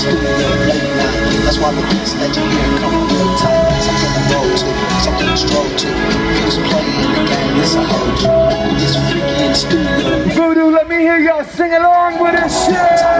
That's why the beats that you hear come from the time. Something to roll to, something to stroll to. Who's playing the game? It's a hoe. It's freaky in. Voodoo, let me hear y'all sing along with this shit.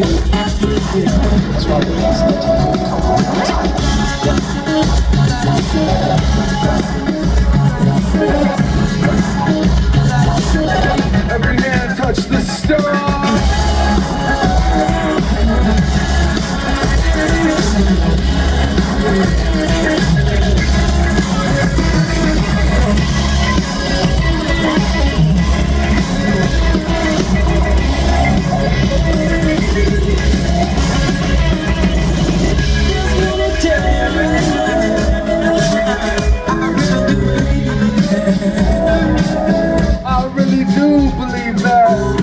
That's why the real tight. Every hand touch the star. Do